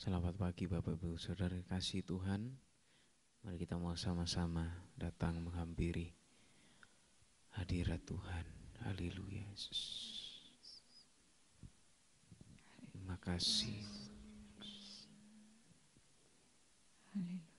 Selamat pagi Bapak Ibu Saudara kasih Tuhan. Mari kita mau sama-sama datang menghampiri hadirat Tuhan. Haleluya Yesus. Terima kasih. Terima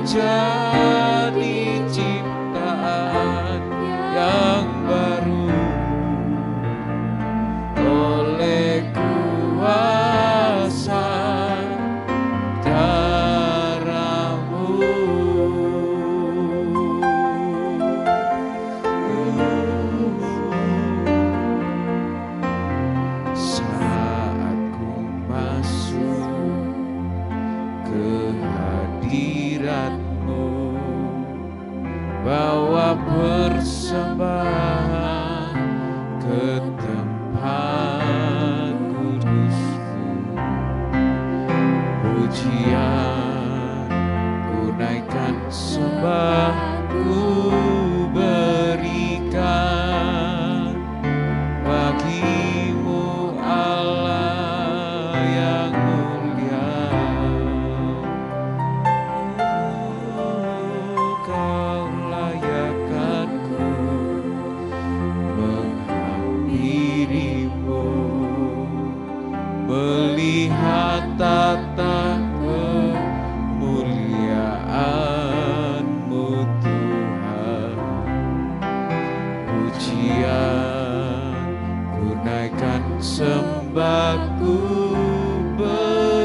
angels.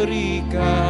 rica.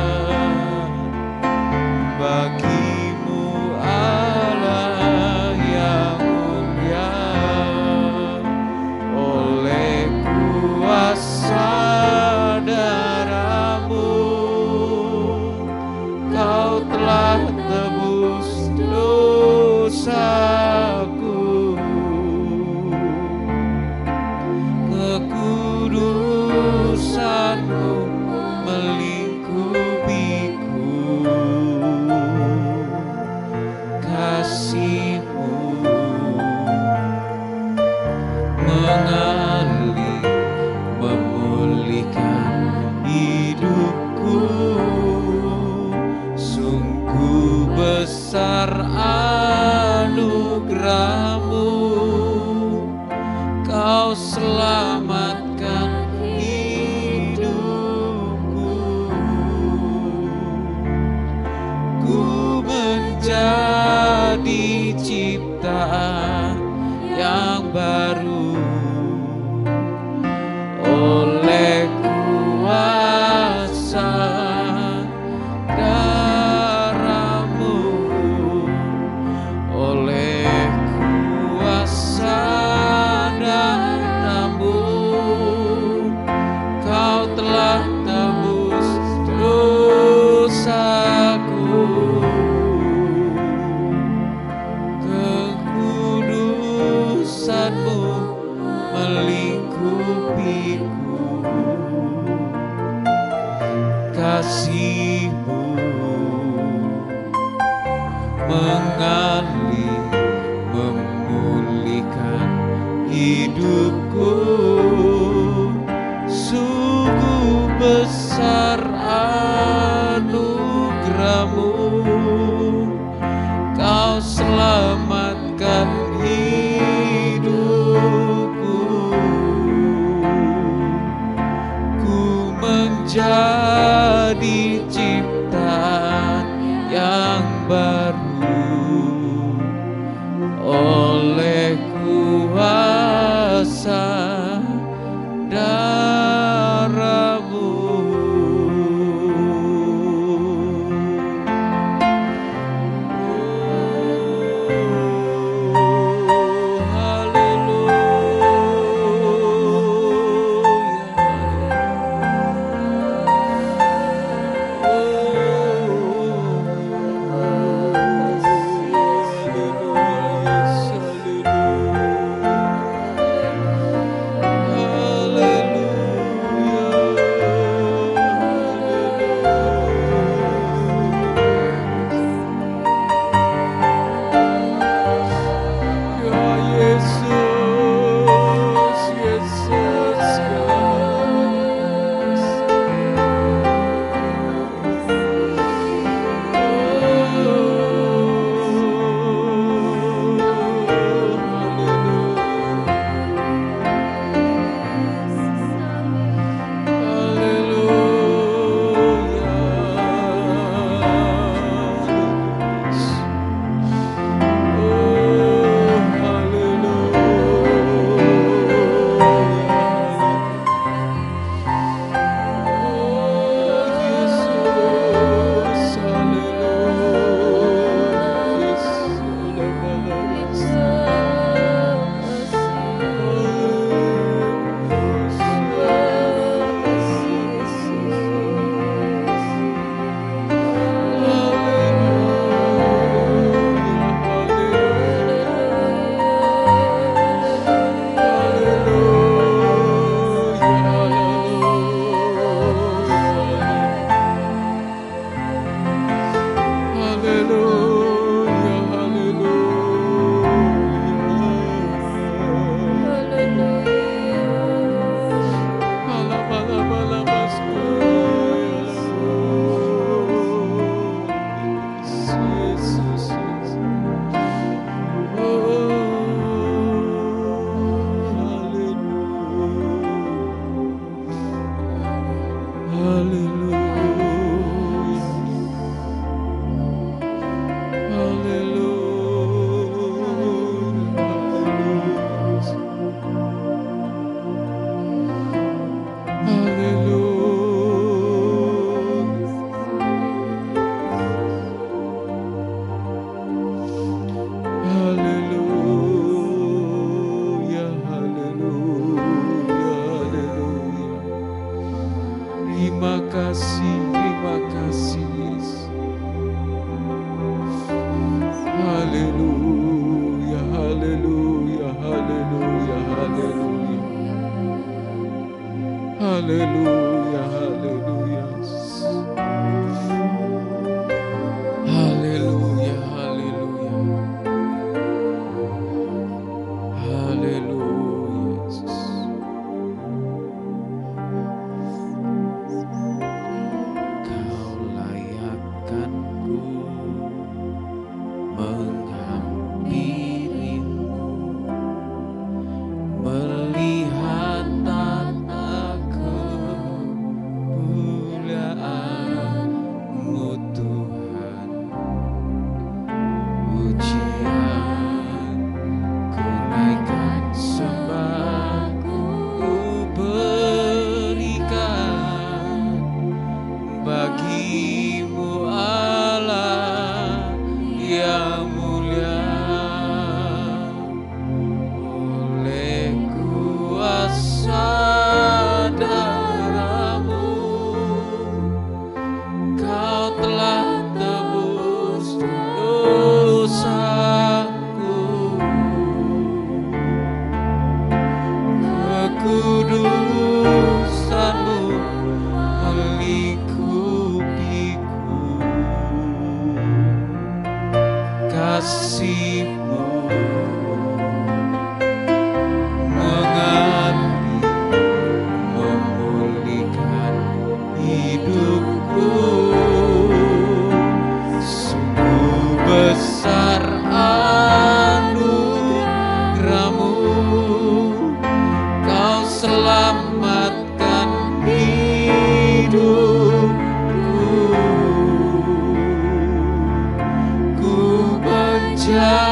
just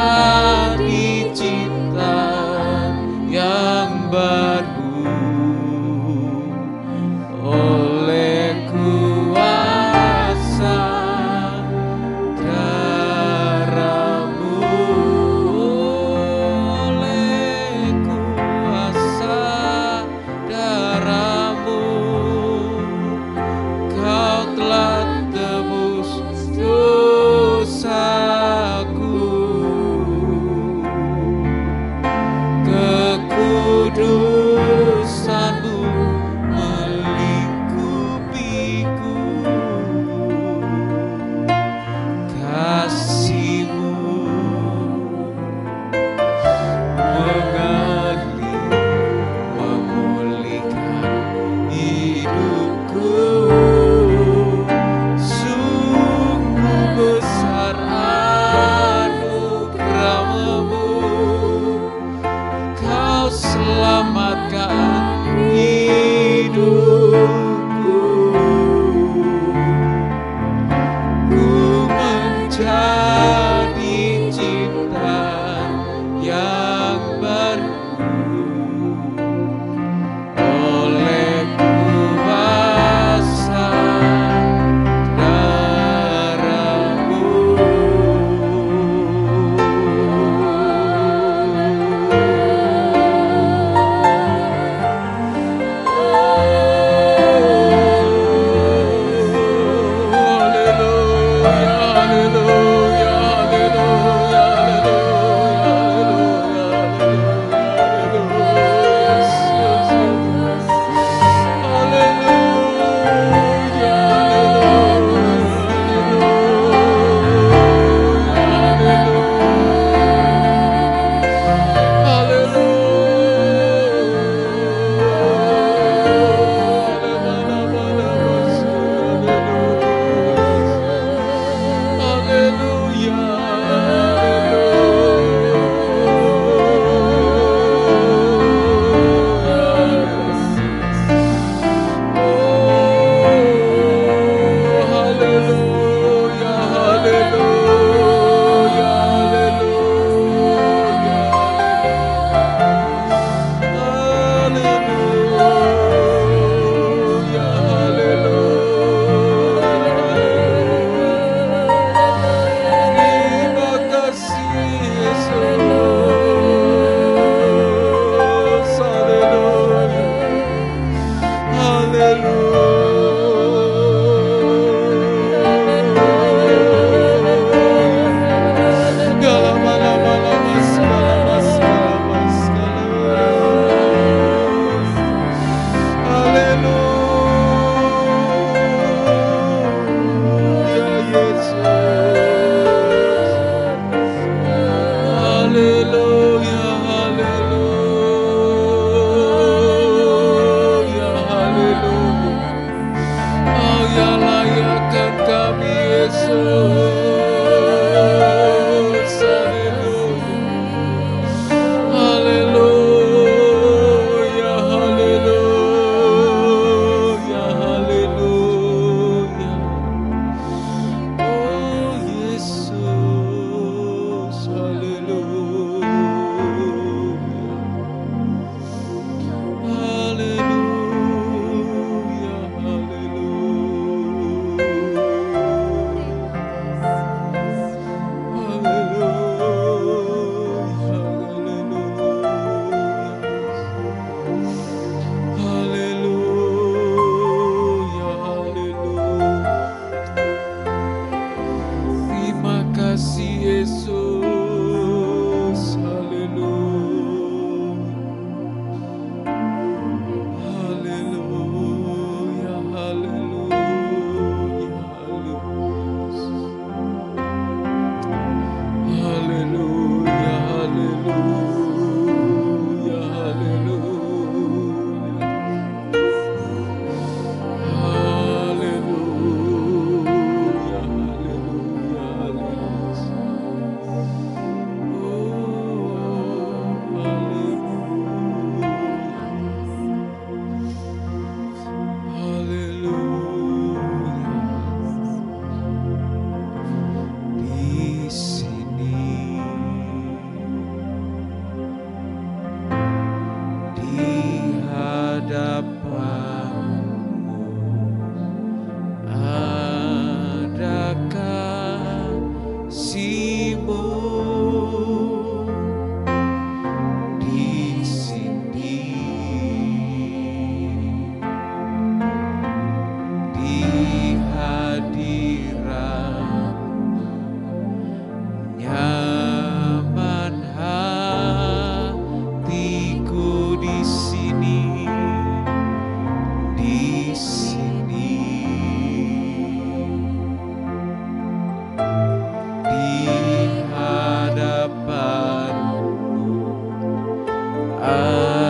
Uh...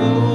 Lord.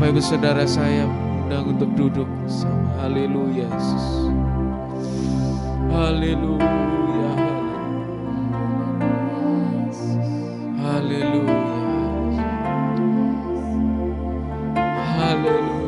Bapak Ibu Saudara saya undang untuk duduk sama. Haleluya Yesus. Haleluya. Haleluya. Haleluya.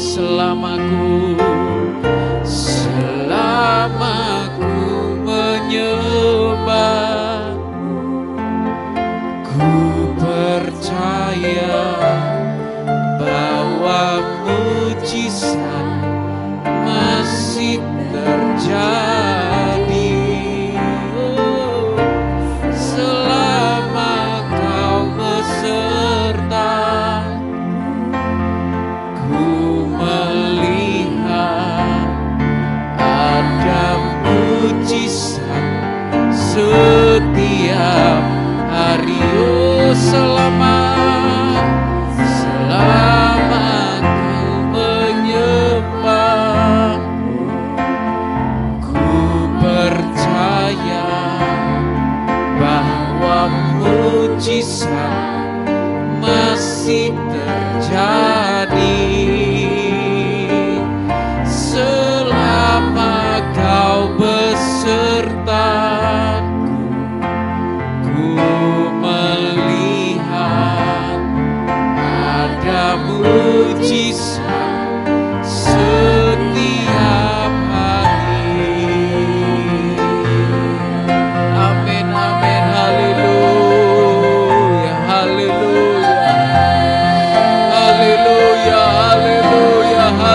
selamaku selamaku menyembah ku percaya bahwa mujizat masih terjadi.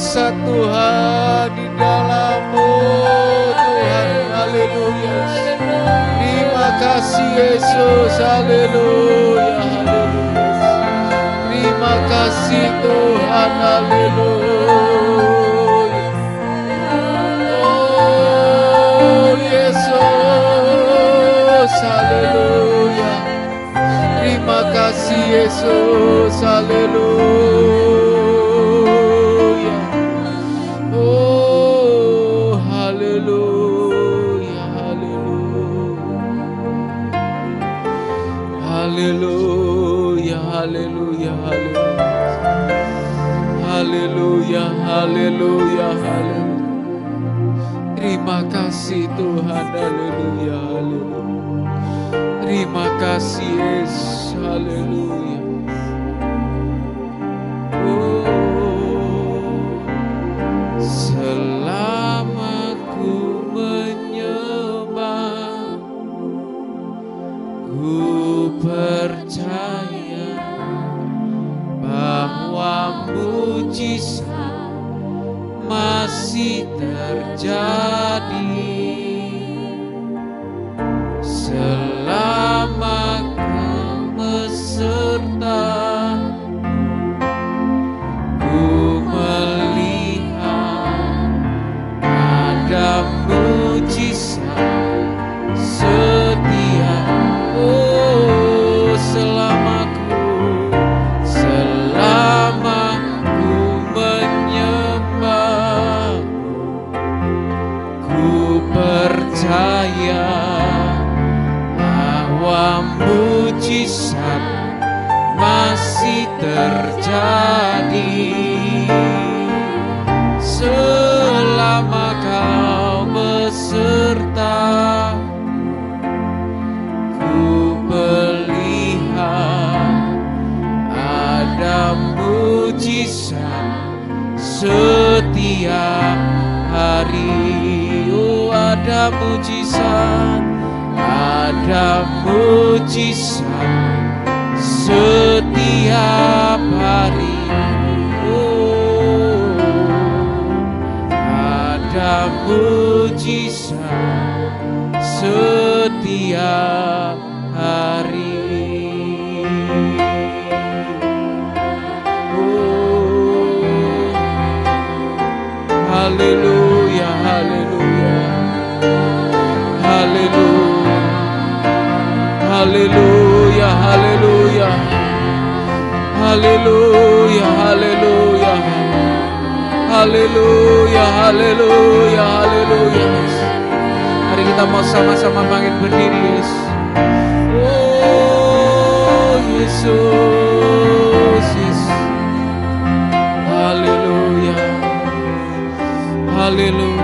bisa Tuhan di dalammu Tuhan. Haleluya. Terima kasih Yesus. Haleluya haleluya. Terima kasih Tuhan. Haleluya. Oh Yesus. Haleluya. Terima kasih Yesus. Haleluya. graças, aleluia. Jesus. Haleluya haleluya haleluya haleluya haleluya Mari kita mau sama-sama bangkit berdiri Yesus. Oh Yesus Yesus. Haleluya Haleluya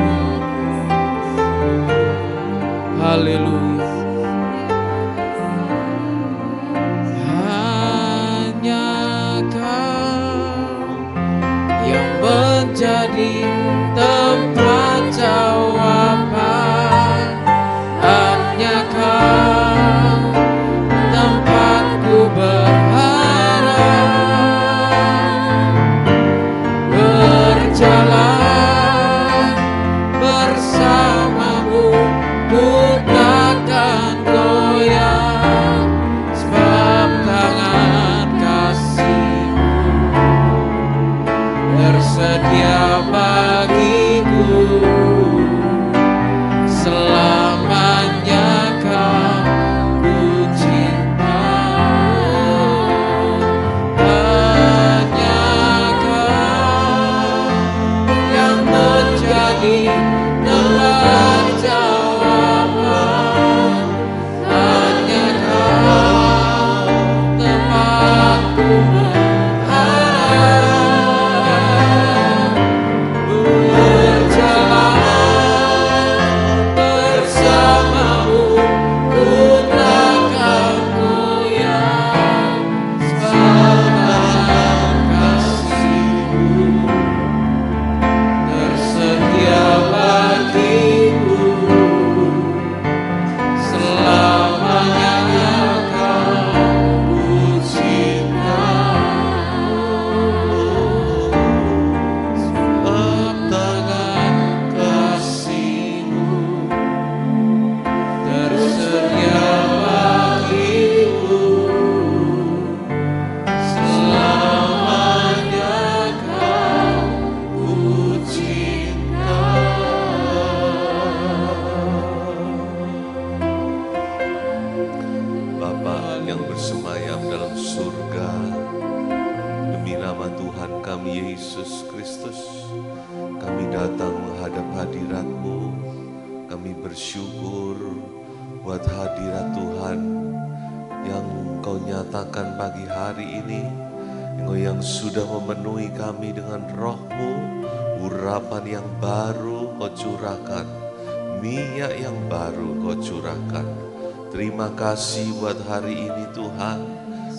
kasih buat hari ini Tuhan,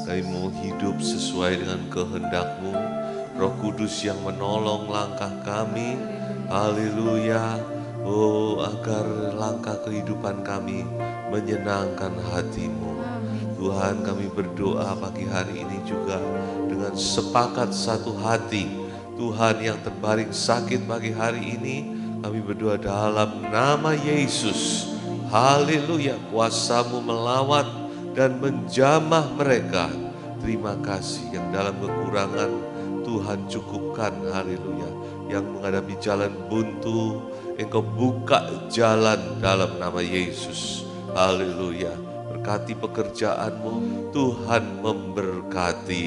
kami mau hidup sesuai dengan kehendakmu, roh kudus yang menolong langkah kami, haleluya, oh agar langkah kehidupan kami menyenangkan hatimu. Tuhan kami berdoa pagi hari ini juga dengan sepakat satu hati. Tuhan yang terbaring sakit pagi hari ini, kami berdoa dalam nama Yesus. Haleluya, kuasamu melawat dan menjamah mereka. Terima kasih yang dalam kekurangan Tuhan cukupkan, haleluya. Yang menghadapi jalan buntu, engkau buka jalan dalam nama Yesus. Haleluya. Berkati pekerjaanmu, Tuhan memberkati.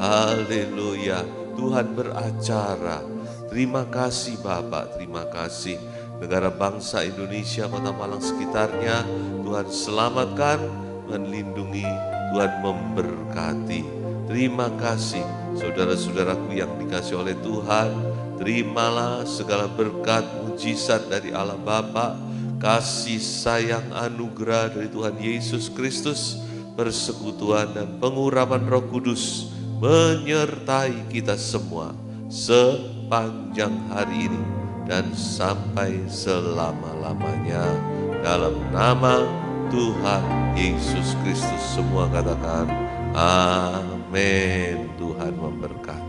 Haleluya. Tuhan beracara. Terima kasih Bapak, terima kasih. Negara bangsa Indonesia, kota Malang sekitarnya, Tuhan selamatkan, Tuhan lindungi, Tuhan memberkati. Terima kasih saudara-saudaraku yang dikasih oleh Tuhan. Terimalah segala berkat mujizat dari Allah Bapa, kasih sayang anugerah dari Tuhan Yesus Kristus, persekutuan dan pengurapan Roh Kudus menyertai kita semua sepanjang hari ini dan sampai selama-lamanya. Dalam nama Tuhan Yesus Kristus semua katakan amin. Tuhan memberkati